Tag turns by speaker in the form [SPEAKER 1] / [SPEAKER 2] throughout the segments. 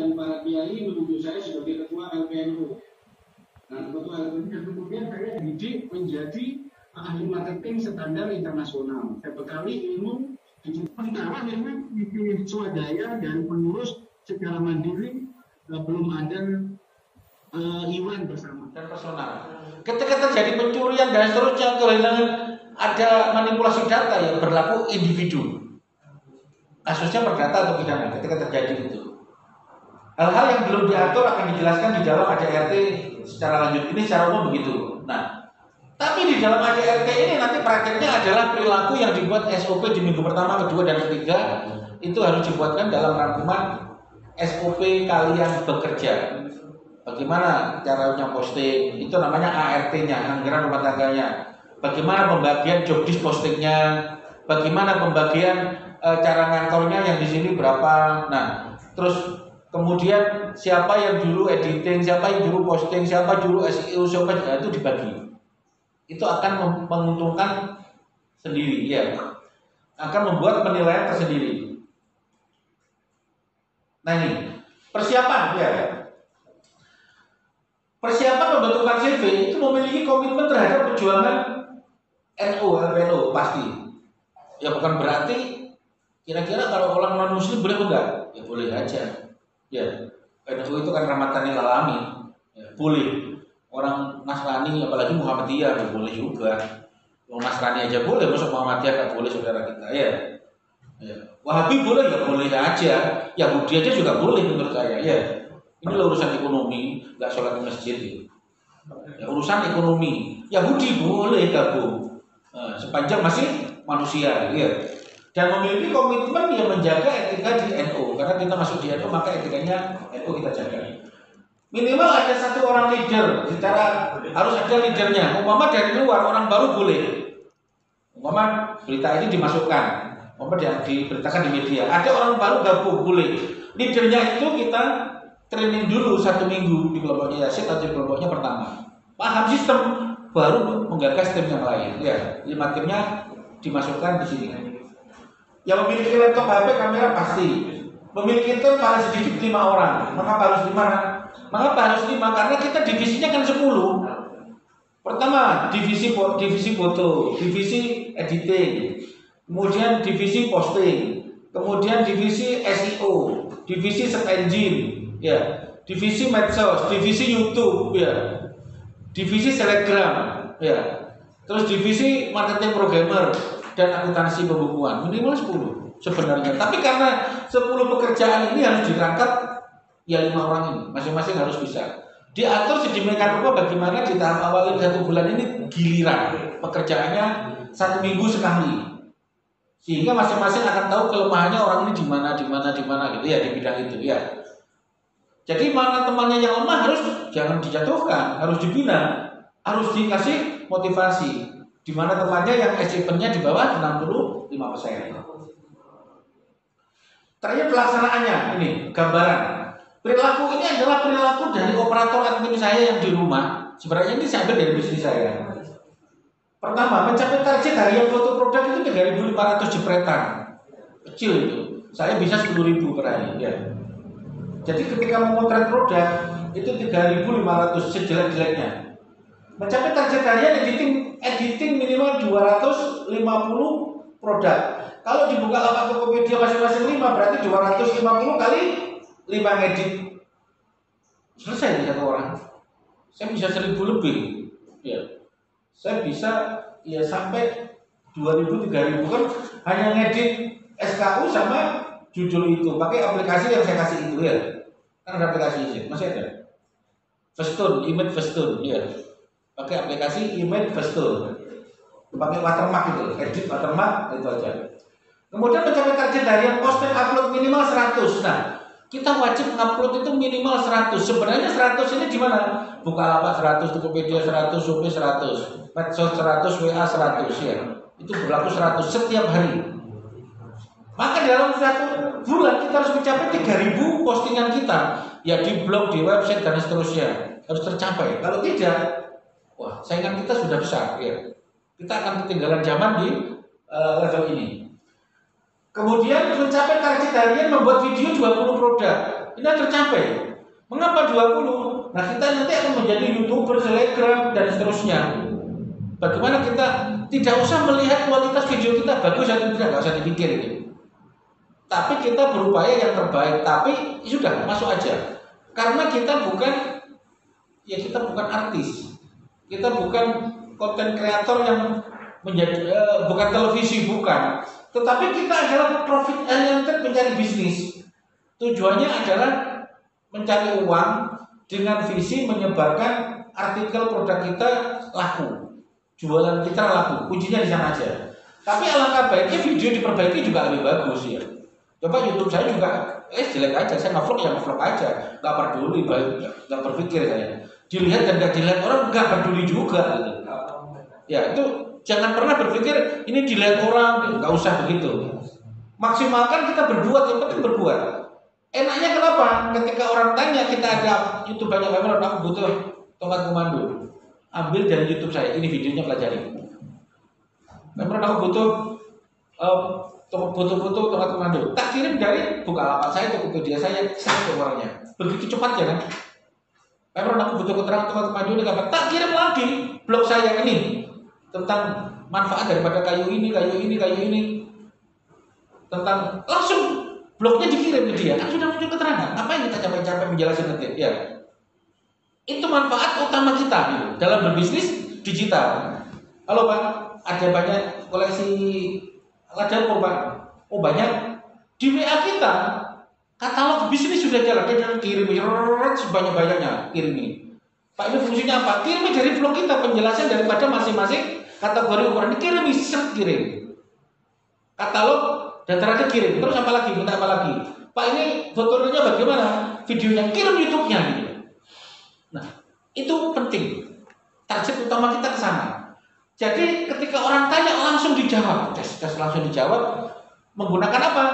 [SPEAKER 1] dan para kiai menuju saya sebagai ketua LPNU. Nah, ketua LPNU dan kemudian saya dididik menjadi ahli marketing standar internasional. Saya bekali ilmu di pertama memang di swadaya dan pengurus secara mandiri eh, belum ada eh, iwan bersama.
[SPEAKER 2] dan personal. Ketika terjadi pencurian dan seterusnya kehilangan ada manipulasi data yang berlaku individu. Kasusnya perdata atau pidana ketika terjadi itu. Hal-hal yang belum diatur akan dijelaskan di dalam ADRT secara lanjut. Ini secara umum begitu. Nah, tapi di dalam ADRT ini nanti prakteknya adalah perilaku yang dibuat SOP di minggu pertama, kedua, dan ketiga itu harus dibuatkan dalam rangkuman SOP kalian bekerja. Bagaimana caranya posting? Itu namanya ART-nya, anggaran rumah tangganya. Bagaimana pembagian job disk postingnya? Bagaimana pembagian eh, cara ngantornya yang di sini berapa? Nah, terus kemudian siapa yang dulu editing, siapa yang dulu posting, siapa dulu SEO, siapa nah, itu dibagi. Itu akan menguntungkan sendiri, ya. Akan membuat penilaian tersendiri. Nah ini persiapan ya. Persiapan pembentukan CV itu memiliki komitmen terhadap perjuangan NU, LPNU pasti. Ya bukan berarti kira-kira kalau orang non muslim boleh enggak? Ya boleh aja. Ya NU itu kan rahmatan lil alamin. Ya, boleh. Orang Nasrani apalagi Muhammadiyah ya boleh juga. Orang Nasrani aja boleh, masuk Muhammadiyah nggak boleh saudara kita ya. Ya. Wahabi boleh ya boleh aja. Yahudi aja juga boleh menurut saya ya. Ini urusan ekonomi, nggak sholat di masjid. Ya. Ya, urusan ekonomi, Yahudi boleh gabung Nah, sepanjang masih manusia, ya. Dan memiliki komitmen yang menjaga etika di NU, karena kita masuk di NU maka etikanya NU kita jaga. Minimal ada satu orang leader, secara harus ada leadernya. Umpama dari luar orang baru boleh. Umpama berita ini dimasukkan, umpama dia diberitakan di media. Ada orang baru gabung boleh. Leadernya itu kita training dulu satu minggu di kelompoknya Yasid atau di kelompoknya pertama. Paham sistem, baru menggagas tim yang lain. Ya, lima timnya dimasukkan di sini. Yang memiliki laptop HP kamera pasti. Memiliki tim paling sedikit lima orang. Mengapa harus lima? Mengapa harus lima? Karena kita divisinya kan sepuluh. Pertama, divisi divisi foto, divisi editing, kemudian divisi posting, kemudian divisi SEO, divisi search engine, ya, divisi medsos, divisi YouTube, ya, divisi Telegram, ya, terus divisi marketing programmer dan akuntansi pembukuan minimal 10 sebenarnya. Tapi karena 10 pekerjaan ini harus dirangkap ya lima orang ini, masing-masing harus bisa. Diatur sedemikian rupa bagaimana di tahap awal satu bulan ini giliran pekerjaannya satu minggu sekali sehingga masing-masing akan tahu kelemahannya orang ini di mana di mana di mana gitu ya di bidang itu ya jadi mana temannya yang lemah harus jangan dijatuhkan harus dibina harus dikasih motivasi di mana temannya yang achievementnya di bawah 65 persen terakhir pelaksanaannya ini gambaran perilaku ini adalah perilaku dari operator admin saya yang di rumah sebenarnya ini saya ambil dari bisnis saya Pertama, mencapai target harian foto produk itu 3.500 jepretan. Kecil itu. Saya bisa 10.000 per hari. Ya. Jadi ketika memotret produk itu 3.500 sejelek-jeleknya. Mencapai target harian editing editing minimal 250 produk. Kalau dibuka lapak Tokopedia masing-masing 5 berarti 250 kali 5 ngedit. Selesai nih satu orang. Saya bisa 1000 lebih. Ya saya bisa ya sampai 2000 3000 kan hanya ngedit SKU sama judul itu pakai aplikasi yang saya kasih itu ya kan ada aplikasi ini masih ada Festun, image Festun ya pakai aplikasi image Festun pakai watermark itu edit watermark itu aja kemudian mencapai target harian post dan upload minimal 100 nah kita wajib ngupload itu minimal 100 sebenarnya 100 ini di mana Bukalapak 100, Tokopedia 100, Shopee 100, Medsos 100, WA 100 ya. Itu berlaku 100 setiap hari. Maka dalam satu bulan kita harus mencapai 3000 postingan kita ya di blog, di website dan seterusnya harus tercapai. Kalau tidak, wah saingan kita sudah besar ya. Kita akan ketinggalan zaman di uh, level ini. Kemudian mencapai target harian membuat video 20 produk. Ini tercapai. Mengapa 20? Nah kita nanti akan menjadi youtuber, selebgram dan seterusnya. Bagaimana kita tidak usah melihat kualitas video kita bagus atau tidak, nggak usah dipikir ini. Tapi kita berupaya yang terbaik. Tapi ya sudah masuk aja. Karena kita bukan ya kita bukan artis. Kita bukan konten kreator yang menjadi uh, bukan televisi bukan. Tetapi kita adalah profit oriented mencari bisnis. Tujuannya adalah mencari uang dengan visi menyebarkan artikel produk kita laku. Jualan kita laku. Kuncinya di sana aja. Tapi alangkah baiknya video diperbaiki juga lebih bagus ya. Coba YouTube saya juga, eh jelek aja, saya ngevlog ya ngevlog aja, nggak peduli, nggak berpikir saya. Dilihat dan nggak dilihat orang nggak peduli juga. Gitu. Ya itu jangan pernah berpikir ini dilihat orang, nggak usah begitu. Maksimalkan kita berbuat, yang penting berbuat. Enaknya kenapa? Ketika orang tanya kita ada YouTube banyak banget, aku butuh tongkat komando. Ambil dari YouTube saya, ini videonya pelajari. Memang aku butuh uh, foto-foto tempat komando tak kirim dari buka lapak saya Tokopedia saya saya orangnya begitu cepat ya kan Memang aku butuh keterangan tempat komando ini kapan tak kirim lagi blog saya ini tentang manfaat daripada kayu ini kayu ini kayu ini. Tentang langsung blognya dikirim ke dia. Kan sudah muncul keterangan. Apa yang kita capek-capek menjelaskan nanti? Ya. Itu manfaat utama kita gitu, dalam berbisnis digital. Halo pak. Ada banyak koleksi ada korban. Oh banyak. Di WA kita katalog bisnis sudah jalan. Dia kirim sebanyak-banyaknya kirimi. Pak ini fungsinya apa? Kirim dari blog kita penjelasan daripada masing-masing kategori ukuran dikirimi set kirim. Katalog dan terakhir kirim. Terus apa lagi? Minta apa lagi? Pak ini fotonya bagaimana? Videonya kirim YouTube-nya gitu. Nah, itu penting. Target utama kita ke sana. Jadi ketika orang tanya langsung dijawab, tes tes langsung dijawab. Menggunakan apa?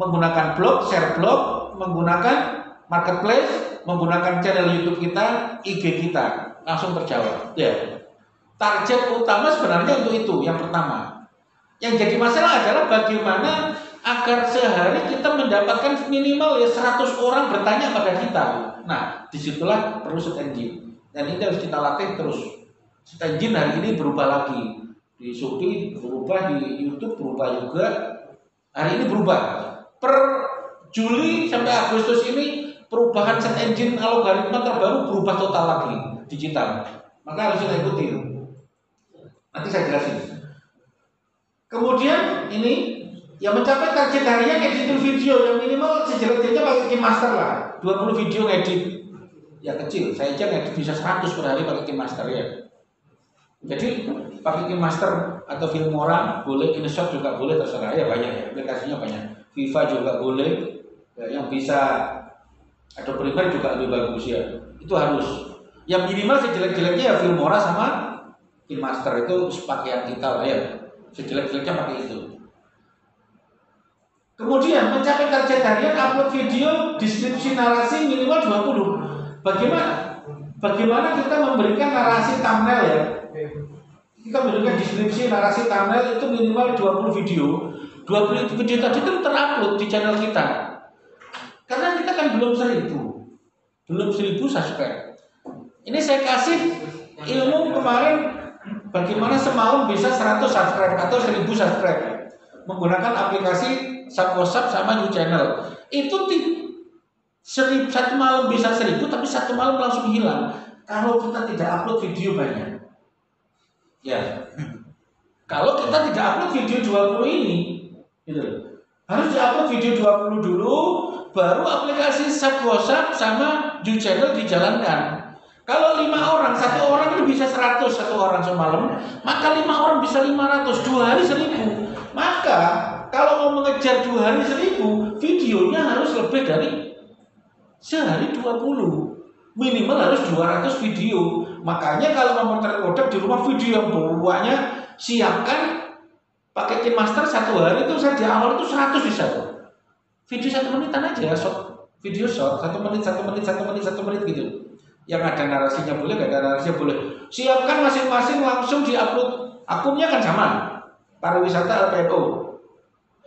[SPEAKER 2] Menggunakan blog, share blog, menggunakan marketplace, menggunakan channel YouTube kita, IG kita, langsung terjawab. Ya. Target utama sebenarnya untuk itu yang pertama. Yang jadi masalah adalah bagaimana agar sehari kita mendapatkan minimal ya 100 orang bertanya pada kita. Nah, di situlah perlu set engine. Dan ini harus kita latih terus. Stanjin hari ini berubah lagi. Di Shopee berubah, di YouTube berubah juga. Hari ini berubah. Per Juli sampai Agustus ini perubahan set engine algoritma terbaru berubah total lagi digital. Maka harus kita ikuti. Nanti saya jelasin. Kemudian ini yang mencapai target harian editing video yang minimal sejelek-jeleknya pakai master lah 20 video ngedit ya kecil saya aja ngedit bisa 100 per hari pakai master ya jadi pakai Master atau Filmora boleh, InShot juga boleh terserah ya banyak ya aplikasinya banyak. Viva juga boleh, ya, yang bisa atau Premiere juga lebih bagus ya. Itu harus. Yang minimal sejelek-jeleknya ya Filmora sama Master itu pakaian kita lah ya. Sejelek-jeleknya pakai itu. Kemudian mencapai target harian upload video deskripsi narasi minimal 20. Bagaimana? Bagaimana kita memberikan narasi thumbnail ya? Kita memberikan deskripsi narasi thumbnail itu minimal 20 video. 20 video tadi kan terupload di channel kita. Karena kita kan belum seribu. Belum seribu subscribe. Ini saya kasih ilmu kemarin bagaimana semalam bisa 100 subscribe atau 1000 subscribe menggunakan aplikasi WhatsApp sama New Channel. Itu di seribu, satu malam bisa seribu tapi satu malam langsung hilang kalau kita tidak upload video banyak. Ya. Kalau kita tidak upload video 20 ini, gitu Harus diupload video 20 dulu, baru aplikasi sub WhatsApp sama Ju Channel dijalankan. Kalau lima orang, satu orang itu bisa 100 satu orang semalam, maka lima orang bisa 500, dua hari seribu. Maka kalau mau mengejar dua hari seribu, videonya harus lebih dari sehari 20 minimal harus 200 video. Makanya kalau memotret produk di rumah video yang banyak siapkan pakai Kin Master satu hari itu saya di awal itu 100 bisa tuh. Video satu menitan aja, short, video short satu menit, satu menit, satu menit, satu menit gitu. Yang ada narasinya boleh, gak ada narasinya boleh. Siapkan masing-masing langsung diupload. Akunnya kan sama. Pariwisata LPO.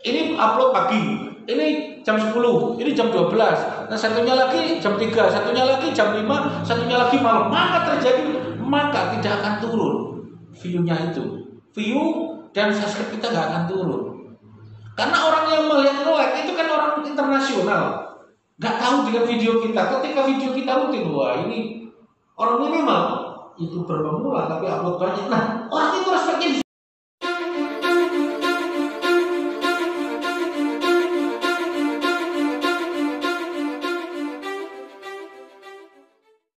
[SPEAKER 2] ini upload pagi, ini jam 10, ini jam 12, nah satunya lagi jam 3, satunya lagi jam 5, satunya lagi malam. Maka terjadi, maka tidak akan turun view-nya itu. View dan subscribe kita nggak akan turun. Karena orang yang melihat like itu kan orang internasional. Nggak tahu dengan video kita. Ketika video kita rutin, wah ini orang minimal itu pemula tapi upload banyak. Nah orang itu respeknya